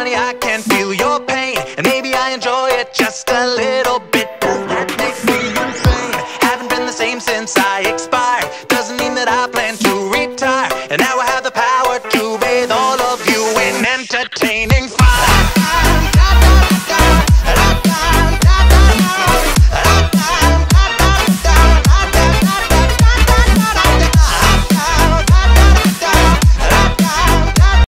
funny, I can feel your pain. And maybe I enjoy it just a little bit. But that makes me insane. Haven't been the same since I expired. Doesn't mean that I plan to retire. And now I have the power to bathe all of you in entertaining fire.